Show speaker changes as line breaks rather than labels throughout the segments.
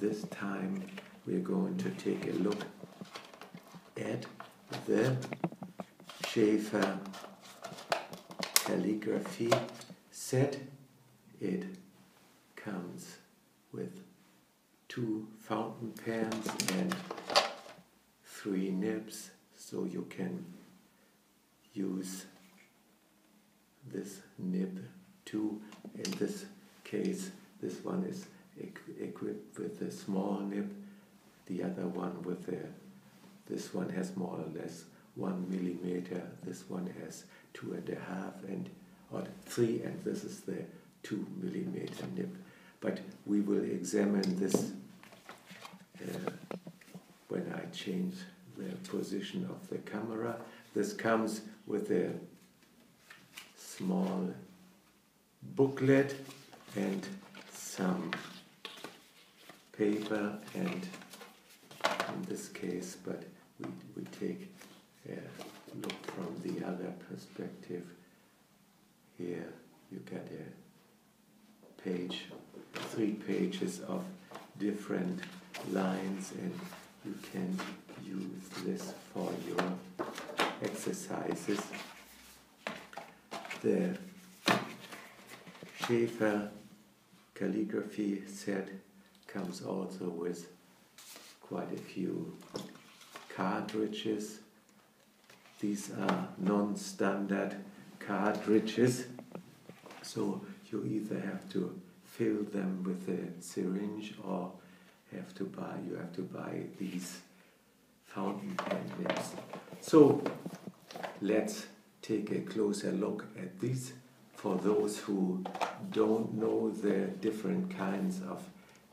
this time we're going to take a look at the Sheaffer calligraphy set. It comes with two fountain pens and three nibs so you can use this nib too. In this case, this one is equipped with a small nib, the other one with a, this one has more or less one millimeter, this one has two and a half and or three, and this is the two millimeter nib. But we will examine this uh, when I change the position of the camera. This comes with a small booklet and some paper and in this case, but we, we take a look from the other perspective. Here you get a page, three pages of different lines and you can use this for your exercises. The Sheaffer calligraphy set comes also with quite a few cartridges. These are non-standard cartridges, so you either have to fill them with a syringe or have to buy you have to buy these fountain pen nibs. So let's take a closer look at these for those who don't know the different kinds of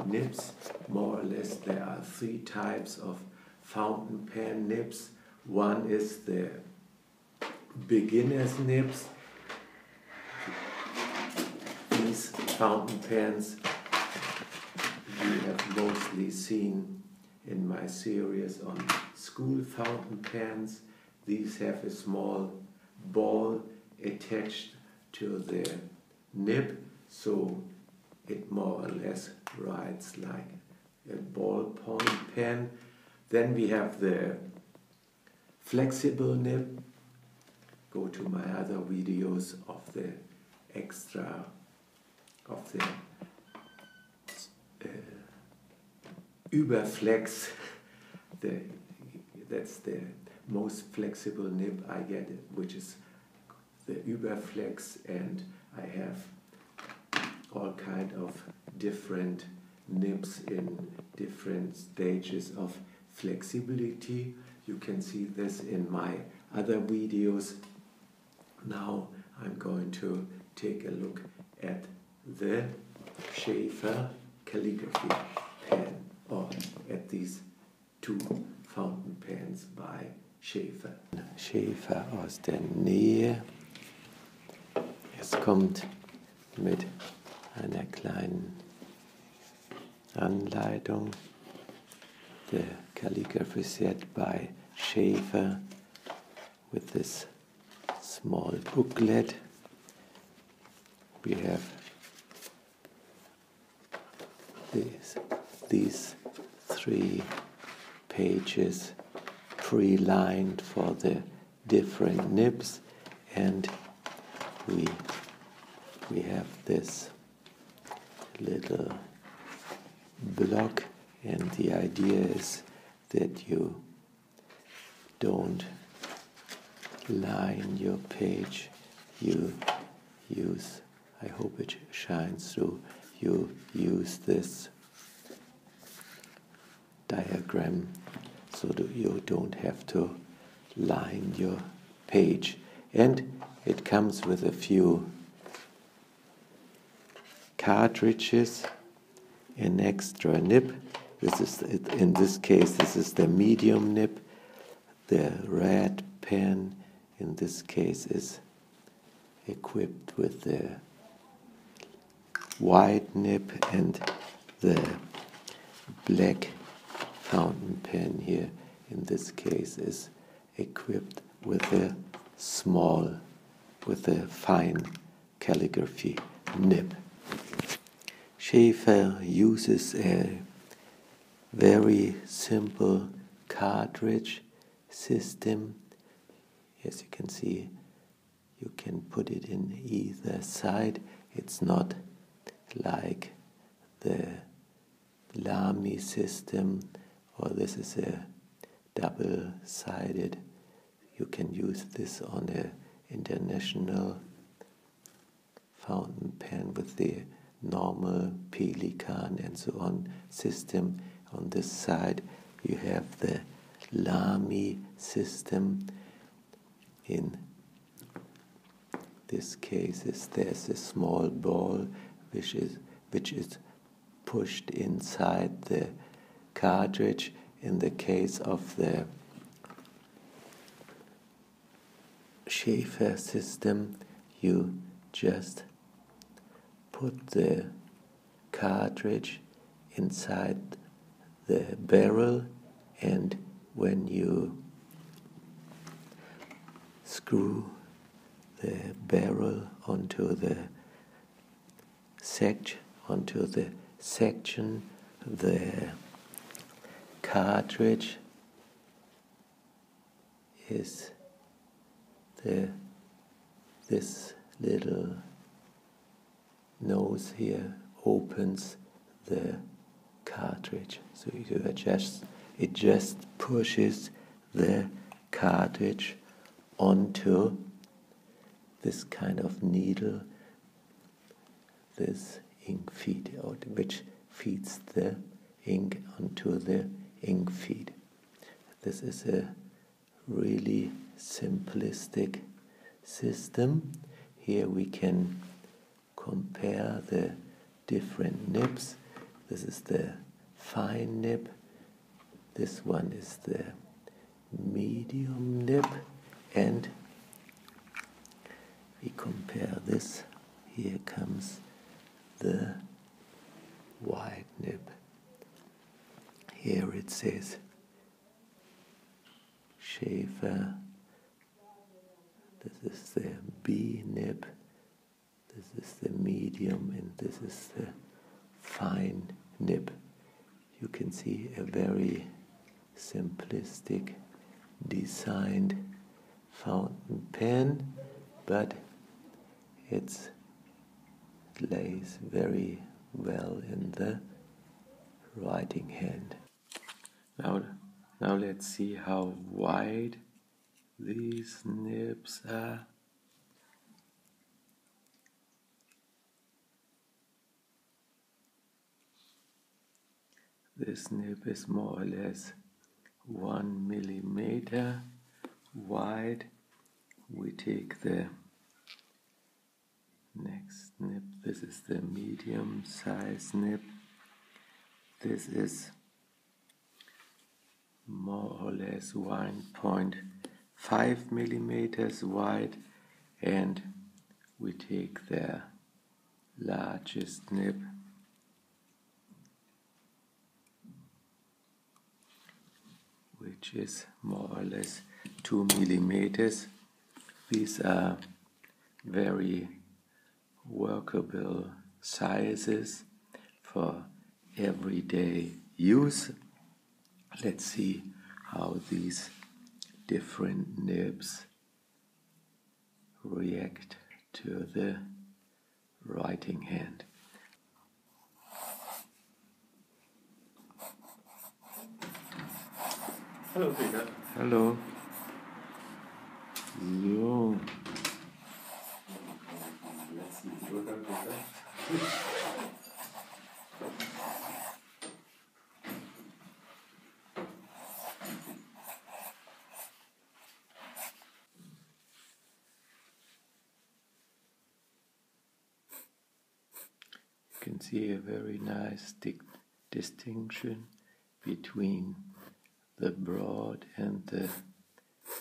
nibs. More or less, there are three types of fountain pen nibs. One is the beginner's nibs. These fountain pens we have mostly seen in my series on school fountain pens. These have a small ball attached to the nib so it more or less writes like a ballpoint pen. Then we have the flexible nib. Go to my other videos of the extra of the uh, Überflex. The, that's the most flexible nib I get, which is the Überflex, and I have all kind of different nibs in different stages of flexibility. You can see this in my other videos. Now I'm going to take a look at the Sheaffer calligraphy pen or at these two fountain pens by Sheaffer. Sheaffer aus der Nähe Es kommt mit einer kleinen Anleitung. The calligraphy set by Sheaffer with this small booklet. We have these, these three pages pre-lined for the different nibs and we we have this little block and the idea is that you don't line your page. You use I hope it shines through you use this diagram so that you don't have to line your page. And it comes with a few cartridges, an extra nib. This is in this case this is the medium nib. The red pen in this case is equipped with the white nib and the black fountain pen here in this case is equipped with a small with a fine calligraphy nib. Sheaffer uses a very simple cartridge system. As you can see, you can put it in either side. It's not like the Lamy system, or this is a double sided. You can use this on a international fountain pen with the normal Pelikan and so on system. On this side, you have the Lamy system. In this case, is there's a small ball which is which is pushed inside the cartridge. In the case of the Sheaffer system, you just put the cartridge inside the barrel and when you screw the barrel onto the section onto the section the cartridge is the this little nose here opens the cartridge. So you adjust, it just pushes the cartridge onto this kind of needle, this ink feed, which feeds the ink onto the ink feed. This is a really simplistic system. Here we can compare the different nibs. This is the fine nib. This one is the medium nib. And we compare this. Here comes the wide nib. Here it says Sheaffer. This is the B nib. This is the medium and this is the fine nib. You can see a very simplistic designed fountain pen, but it lays very well in the writing hand. Now, now let's see how wide these nibs are. This nib is more or less one millimeter wide. We take the next nib. This is the medium size nib. This is more or less 1.5 millimeters wide and we take the largest nib which is more or less 2 millimeters. These are very workable sizes for everyday use. Let's see how these different nibs react to the writing hand.
Hallo Peter.
Hallo. So. You can see a very nice distinction between the broad and the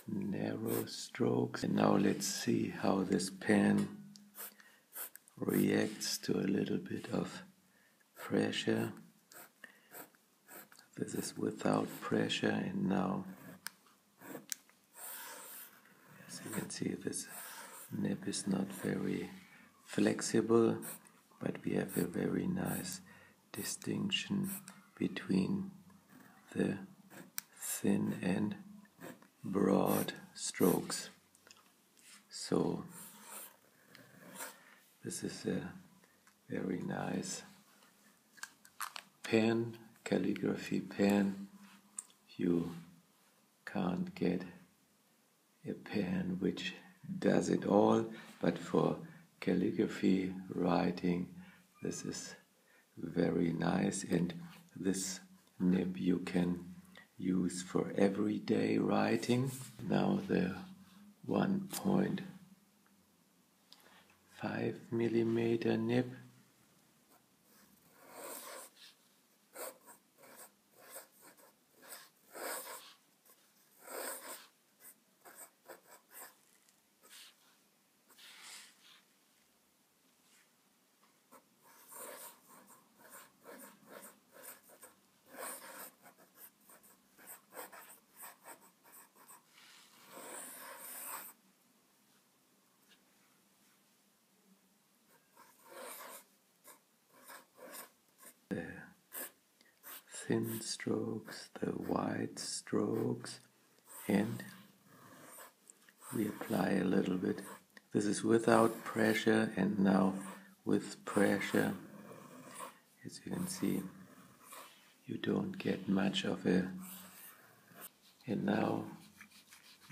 narrow strokes. And now let's see how this pen reacts to a little bit of pressure. This is without pressure and now as you can see this nib is not very flexible but we have a very nice distinction between the thin and broad strokes. So this is a very nice pen, calligraphy pen. You can't get a pen which does it all, but for calligraphy writing this is very nice and this nib you can use for everyday writing. Now the 1.5 millimeter nib thin strokes, the wide strokes, and we apply a little bit. This is without pressure and now with pressure. As you can see, you don't get much of a. And now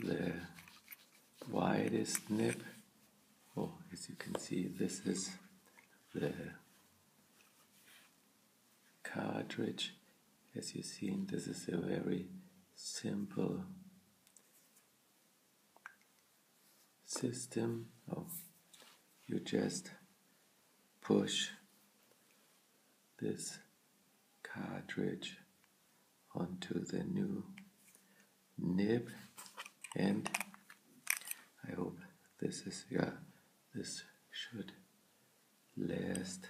the widest nib. Oh, as you can see, this is the cartridge as you've seen, this is a very simple system. You just push this cartridge onto the new nib and I hope this is yeah this should last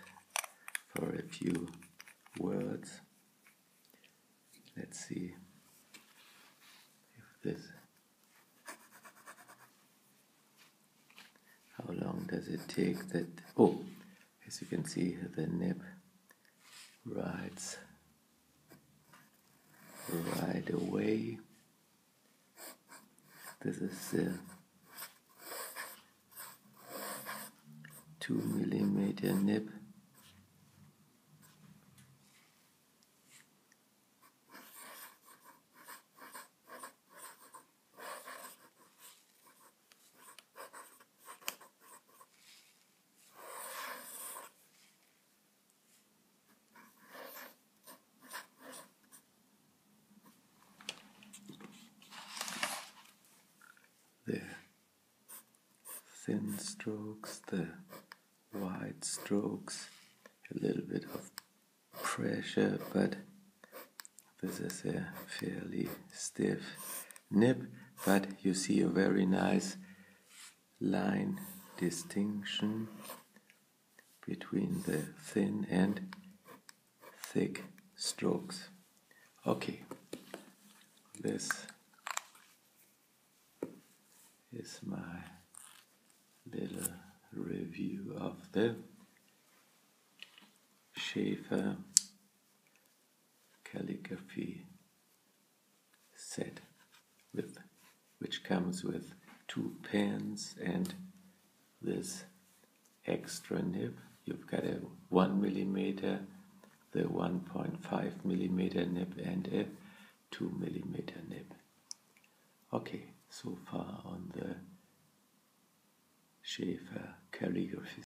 for a few words Let's see if this. How long does it take that? Oh, as you can see, the nib rides right away. This is the two millimeter nib. the thin strokes, the wide strokes, a little bit of pressure, but this is a fairly stiff nib, but you see a very nice line distinction between the thin and thick strokes. Okay, this is my little review of the Sheaffer calligraphy set with which comes with two pens and this extra nib. You've got a one millimeter, the 1.5 millimeter nib and a two millimeter nib. Okay so far on the Sheaffer calligraphy